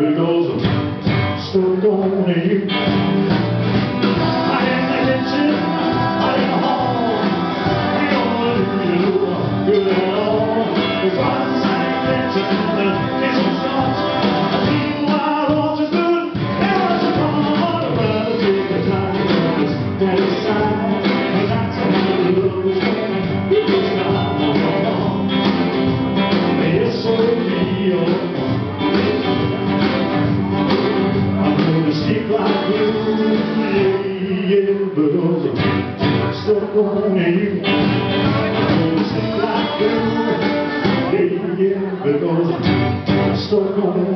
because I'm don't you. goes stuck on you. Stuck like you, yeah, yeah, because stuck on you.